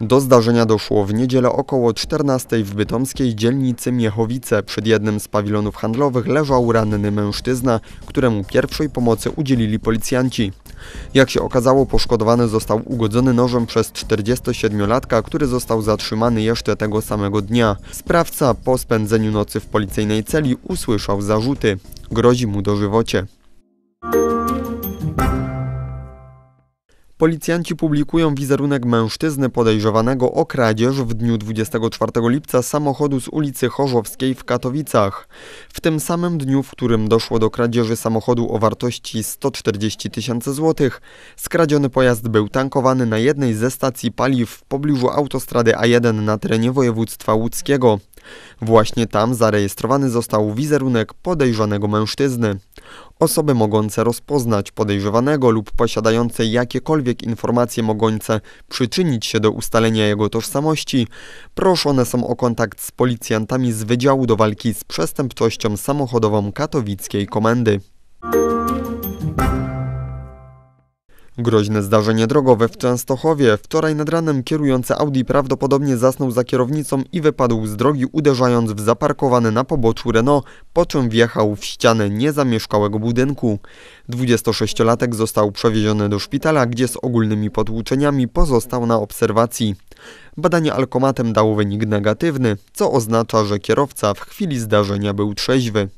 Do zdarzenia doszło w niedzielę około 14 w bytomskiej dzielnicy Miechowice. Przed jednym z pawilonów handlowych leżał ranny mężczyzna, któremu pierwszej pomocy udzielili policjanci. Jak się okazało, poszkodowany został ugodzony nożem przez 47-latka, który został zatrzymany jeszcze tego samego dnia. Sprawca po spędzeniu nocy w policyjnej celi usłyszał zarzuty. Grozi mu dożywocie. Policjanci publikują wizerunek mężczyzny podejrzewanego o kradzież w dniu 24 lipca samochodu z ulicy Chorzowskiej w Katowicach. W tym samym dniu, w którym doszło do kradzieży samochodu o wartości 140 tysięcy złotych, skradziony pojazd był tankowany na jednej ze stacji paliw w pobliżu autostrady A1 na terenie województwa łódzkiego. Właśnie tam zarejestrowany został wizerunek podejrzanego mężczyzny. Osoby mogące rozpoznać podejrzewanego lub posiadające jakiekolwiek informacje mogące przyczynić się do ustalenia jego tożsamości, proszone są o kontakt z policjantami z Wydziału do Walki z Przestępczością Samochodową Katowickiej Komendy. Groźne zdarzenie drogowe w Częstochowie. Wczoraj nad ranem kierujący Audi prawdopodobnie zasnął za kierownicą i wypadł z drogi uderzając w zaparkowany na poboczu Renault, po czym wjechał w ścianę niezamieszkałego budynku. 26-latek został przewieziony do szpitala, gdzie z ogólnymi potłuczeniami pozostał na obserwacji. Badanie alkomatem dało wynik negatywny, co oznacza, że kierowca w chwili zdarzenia był trzeźwy.